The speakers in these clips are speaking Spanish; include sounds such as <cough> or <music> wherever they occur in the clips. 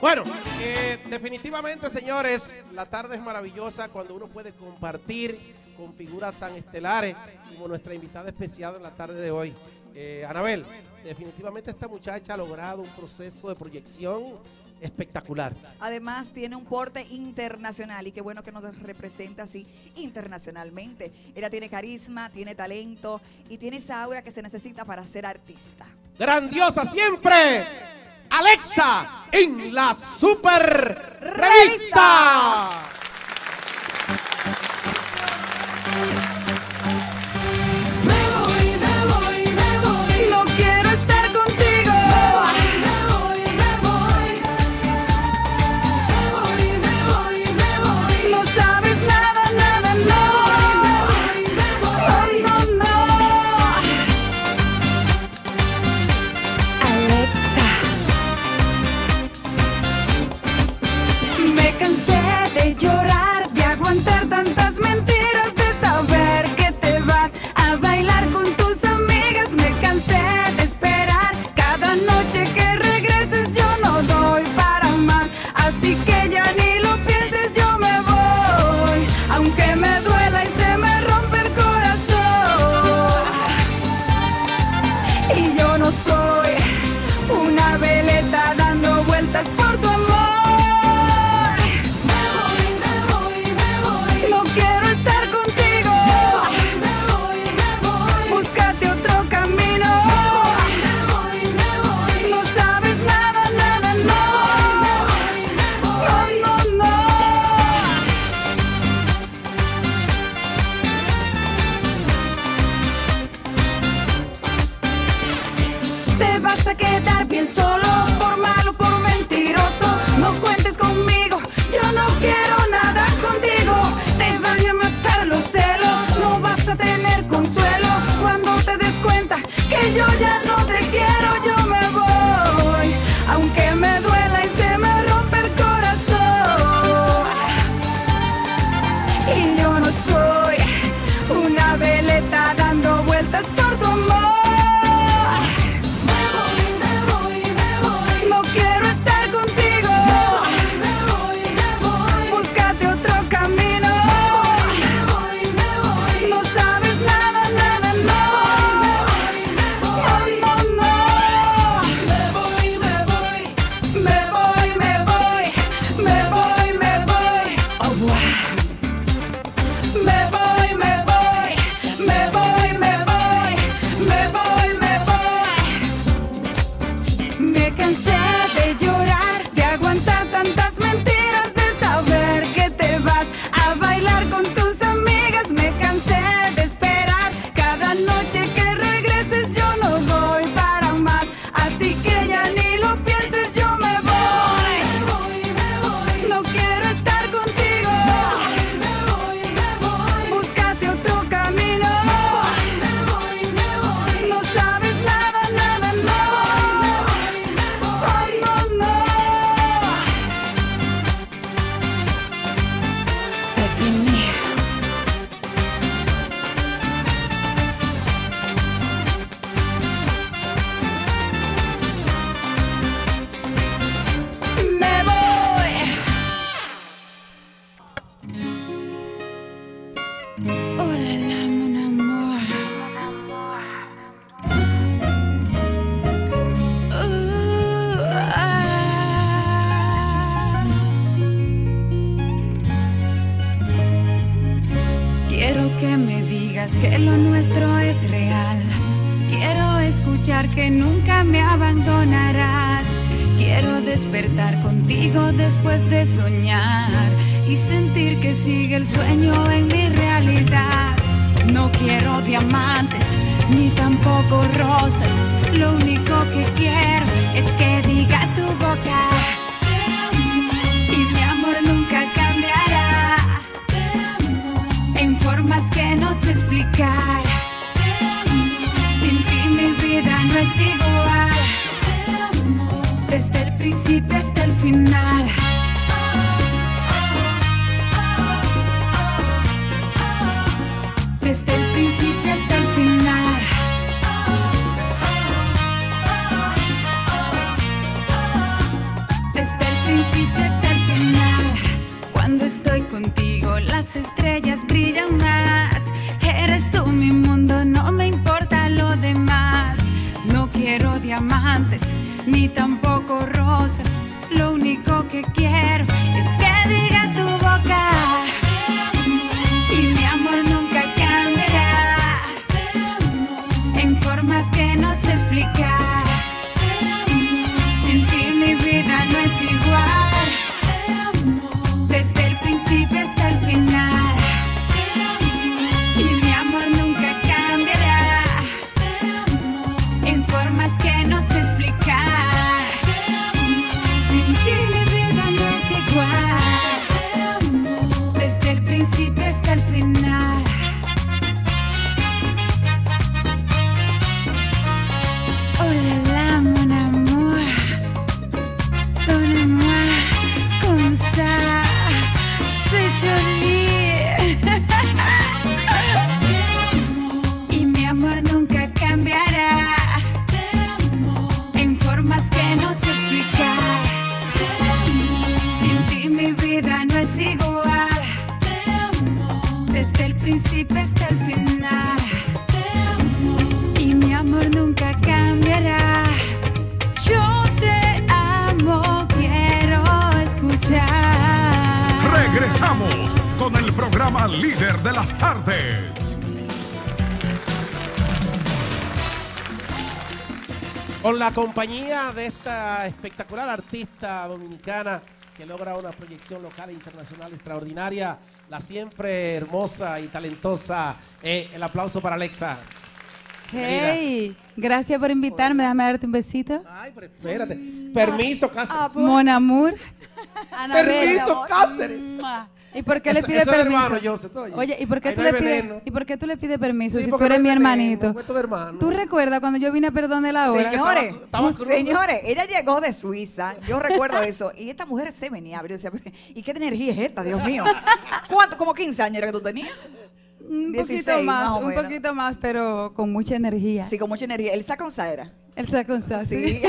Bueno, eh, definitivamente, señores, la tarde es maravillosa cuando uno puede compartir con figuras tan estelares como nuestra invitada especial en la tarde de hoy. Eh, Anabel, definitivamente esta muchacha ha logrado un proceso de proyección espectacular. Además, tiene un porte internacional y qué bueno que nos representa así internacionalmente. Ella tiene carisma, tiene talento y tiene esa aura que se necesita para ser artista. ¡Grandiosa siempre! Alexa en la Super Revista. Ya no te quiero, yo me voy. Aunque me duela y se me rompe el corazón. Y yo. nunca me abandonarás. Quiero despertar contigo después de soñar y sentir que sigue el sueño en mi realidad. No quiero diamantes ni tampoco rosas. Lo único que quiero es que diga tu boca quite hasta el final. Desde el principio hasta el final. Desde el principio hasta el final. Cuando estoy contigo, las estrellas brillan más. Eres tú mi mundo ni tampoco rosas. Regresamos con el programa líder de las tardes. Con la compañía de esta espectacular artista dominicana que logra una proyección local e internacional extraordinaria, la siempre hermosa y talentosa, eh, el aplauso para Alexa. Hey, gracias por invitarme. Déjame darte un besito. Ay, pero espérate. Permiso. Ah, pues, Mon amour. Permiso. Cáceres. ¿Y por qué le pide eso permiso? hermano, Joseph, oye. Oye, ¿y por qué Ahí tú no le pides. ¿Y por qué tú le pides permiso Sí, si tú eres no mi veneno, hermanito? ¿Tú recuerdas cuando yo vine a Perdón de la Hora? Señor. Señores, estaba cruda. señores, ella llegó de Suiza, yo recuerdo eso, y esta mujer se venía, yo decía, ¿y qué energía es esta, Dios mío? ¿Cuánto, como 15 años era que tú tenías? Un 16 poquito más, un menos. poquito más, pero con mucha energía. Sí, con mucha energía. El Saconsa era. El saco. Sí.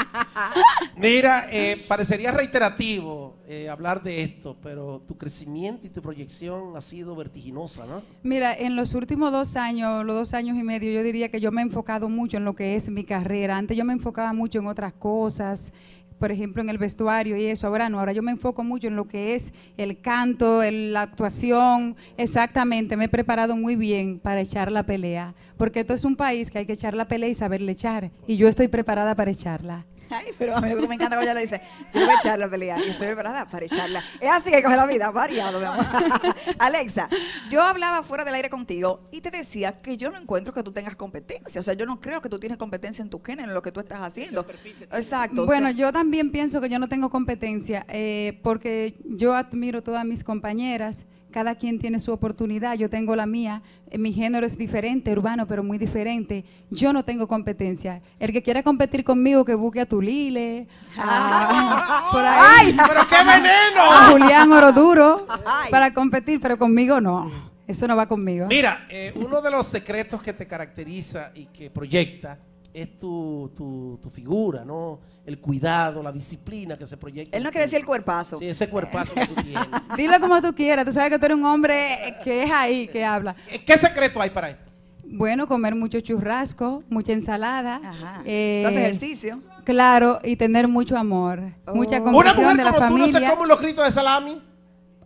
<laughs> Mira, eh, parecería reiterativo eh, hablar de esto, pero tu crecimiento y tu proyección ha sido vertiginosa, ¿no? Mira, en los últimos dos años, los dos años y medio, yo diría que yo me he enfocado mucho en lo que es mi carrera. Antes yo me enfocaba mucho en otras cosas, por ejemplo, en el vestuario y eso. Ahora no, ahora yo me enfoco mucho en lo que es el canto, el- la actuación. Exactamente, me he preparado muy bien para echar la pelea, porque esto es un país que hay que echar la pelea y saberle echar. Y yo estoy preparada para echarla. Ay, pero a mí me encanta cuando ella le dice, yo voy a echar la pelea y estoy preparada para echarla. Es así que coge la vida, variado, mi amor. <laughs> Alexa, yo hablaba fuera del aire contigo y te decía que yo no encuentro que tú tengas competencia. O sea, yo no creo que tú tienes competencia en tu género, en lo que tú estás haciendo. Exacto. o Bueno, sea, yo también pienso que yo no tengo competencia, eh, porque yo admiro todas mis compañeras, cada quien tiene su oportunidad, yo tengo la mía, eh, mi género es diferente, urbano, pero muy diferente. Yo no tengo competencia. El que quiera competir conmigo, que busque a Tulile, a, por ahí, ¡Pero qué veneno! a Julián Oroduro, Ay. para competir, pero conmigo no. Eso no va conmigo. Mira, eh, uno de los secretos que te caracteriza y que proyecta es tu, tu- tu figura, ¿no? El cuidado, la disciplina que se proyecta. él no quiere decir el cuerpazo. Sí, ese cuerpazo que tú <laughs> tienes. Dilo como tú quieras, tú sabes que tú eres un hombre que es ahí, que habla. Eh, ¿Qué secreto hay para esto? Bueno, comer mucho churrasco, mucha ensalada. Ajá. eh, ¿Tú haces ejercicio? Claro, y tener mucho amor, mucha Oh. Una comprensión mujer de la como tú no se familia. come un locrito de salami.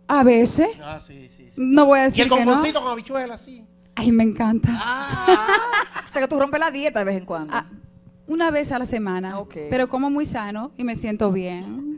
A veces, Ah, sí, sí, sí. no voy a Y decir el que no. conconcito con habichuela, sí. Ay, me encanta. O sea, que tú rompes la dieta de vez en cuando. Ah, una vez a la semana, Ok. pero como muy sano y me siento bien.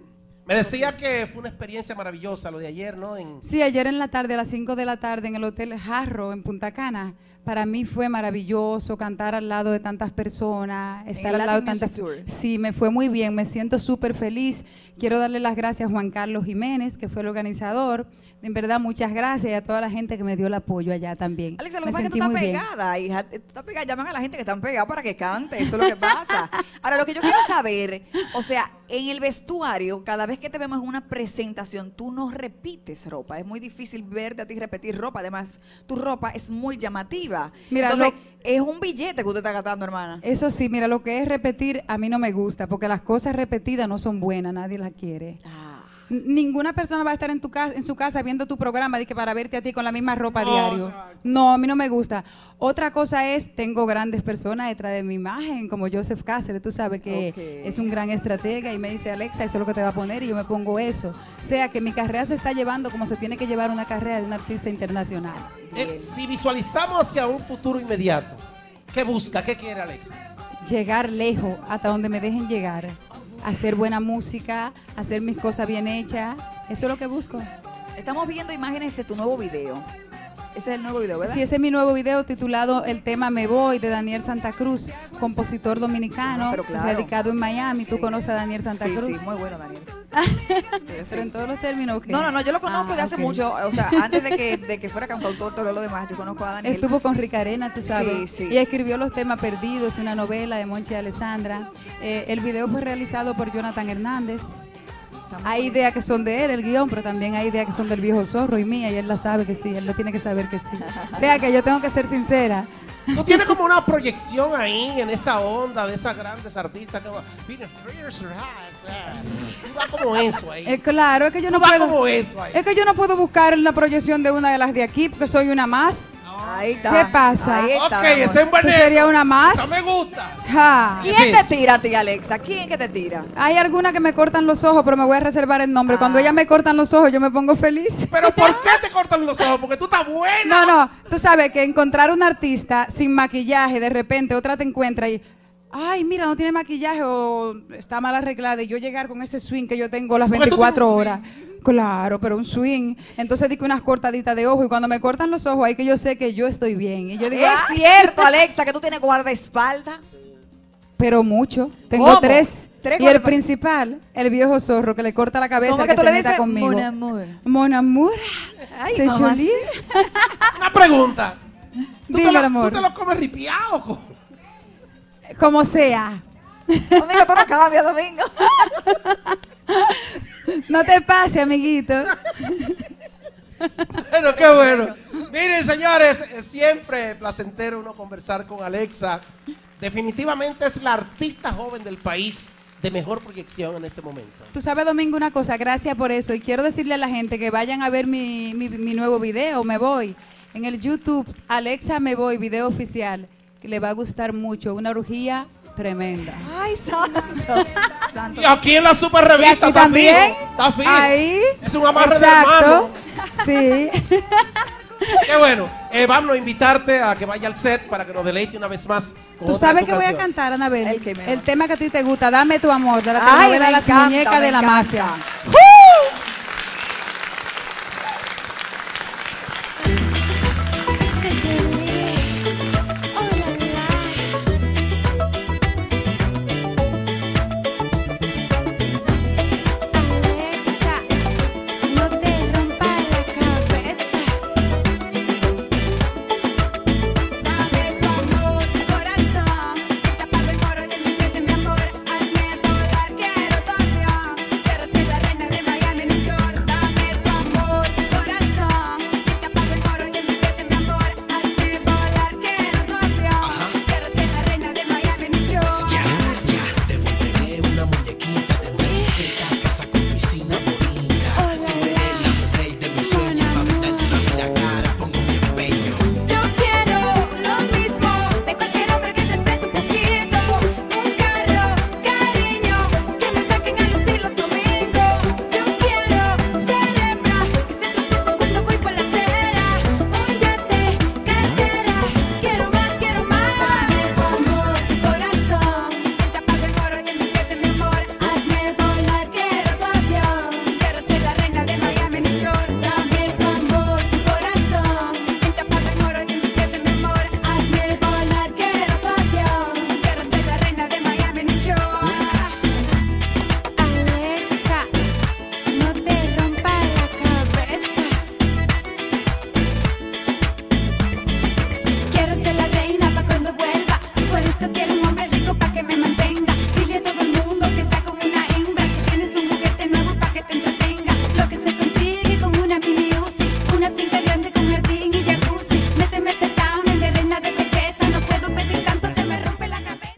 Me decía que fue una experiencia maravillosa lo de ayer, ¿no? En, Sí, ayer en la tarde, a las 5 de la tarde, en el Hotel Jarro, en Punta Cana, para mí fue maravilloso cantar al lado de tantas personas, estar el al lado de tantas... Tour. Sí, me fue muy bien, me siento súper feliz. Quiero darle las gracias a Juan Carlos Jiménez, que fue el organizador. En verdad, muchas gracias y a toda la gente que me dio el apoyo allá también. Alexa, lo me que pasa es que tú estás bien. pegada, hija. Tú estás pegada, llaman a la gente que están pegados para que cante. Eso es lo que pasa. Ahora, lo que yo quiero saber, o sea, en el vestuario, cada vez que te vemos en una presentación, tú no repites ropa. Es muy difícil verte a ti repetir ropa. Además, tu ropa es muy llamativa. Mira, Entonces, lo- es un billete que usted está gastando, hermana. Eso sí, mira, lo que es repetir a mí no me gusta, porque las cosas repetidas no son buenas, nadie las quiere. Ah. Ninguna persona va a estar en tu casa, en su casa viendo tu programa de que para verte a ti con la misma ropa No, diario. No, a mí no me gusta. Otra cosa es, tengo grandes personas detrás de mi imagen, como Joseph Cáceres, tú sabes que es un gran estratega y me dice, Alexa, eso es lo que te va a poner y yo me pongo eso. O sea, que mi carrera se está llevando como se tiene que llevar una carrera de un artista internacional. Eh, si visualizamos hacia un futuro inmediato, ¿qué busca? ¿Qué quiere Alexa? llegar lejos, hasta donde me dejen llegar. Hacer buena música, hacer mis cosas bien hechas. Eso es lo que busco. Estamos viendo imágenes de tu nuevo video. Ese es el nuevo video, ¿verdad? Sí, ese es mi nuevo video titulado El tema Me Voy de Daniel Santa Cruz, compositor dominicano, Ah, pero claro. radicado en Miami. ¿Tú Sí. conoces a Daniel Santa sí, Cruz? sí, muy bueno, Daniel. <laughs> Pero en todos los términos, ¿qué? No, no, no, yo lo conozco Ah, de hace mucho, o sea, antes de que, de que fuera cantautor, todo lo demás, yo conozco a Daniel. Estuvo con Ricarena, tú sabes. Sí, sí. Y escribió Los temas perdidos, una novela de Monchi Alessandra. Eh, el video fue realizado por Jonathan Hernández. Hay ideas que son de él, el guion, pero también hay ideas que son del viejo zorro y mía, y él la sabe que sí, él lo tiene que saber que sí. O sea que yo tengo que ser sincera. Tú tienes como una proyección ahí en esa onda de esas grandes artistas que va- Mira, Frears are high, o sea, Tú vas como eso ahí. Es claro, es que yo Tú no vas puedo. como eso ahí. Es que yo no puedo buscar la proyección de una de las de aquí, porque soy una más. Ahí está. ¿Qué pasa? Ahí está, Ok, mi amor. ese es buen ¿Tú sería una más? Esa me gusta. Ja. ¿Quién Sí. te tira a ti, Alexa? ¿Quién que te tira? Hay algunas que me cortan los ojos, pero me voy a reservar el nombre. Cuando Ah. ellas me cortan los ojos, yo me pongo feliz. Pero ¿por <laughs> qué te cortan los ojos? Porque tú estás buena. No, no, tú sabes que encontrar un artista sin maquillaje, de repente otra te encuentra y, ay, mira, no tiene maquillaje o está mal arreglada y yo llegar con ese swing que yo tengo las Porque tú 24 tienes un horas. Claro, pero un swing. Entonces di que unas cortaditas de ojo y cuando me cortan los ojos ahí que yo sé que yo estoy bien. Y yo digo, ¿Es "Ah, cierto, Alexa, que tú tienes guardaespaldas? pero mucho. Tengo ¿Cómo? tres. ¿Tres y el principal, el viejo zorro que le corta la cabeza ¿Cómo que que, tú se le meta dices, conmigo. mon amour? Mon amour. Ay. <laughs> Una pregunta. ¿Tú, te Dime, lo, amor. ¿Tú te lo comes ripiado? co? Como sea. Domingo, tú no cambias, Domingo. <laughs> No te pase, amiguito. Bueno, qué bueno. Miren, señores, es siempre placentero uno conversar con Alexa. Definitivamente es la artista joven del país de mejor proyección en este momento. Tú sabes, Domingo, una cosa, gracias por eso. Y quiero decirle a la gente que vayan a ver mi, mi- mi nuevo video, Me Voy, en el YouTube, Alexa Me Voy, video oficial, que le va a gustar mucho. Una orgía tremenda. Ay, santo. santo. Y aquí en la super revista está también, fijo, está fijo. ahí, Es un amarre exacto, de hermano. Sí. <laughs> Qué bueno. Eh, vamos a invitarte a que vaya al set para que nos deleite una vez más. con Tú sabes que voy a cantar, Anabel. El que me va. tema que a ti te gusta, Dame tu amor, de la Ay, telenovela me Las muñecas de la mafia.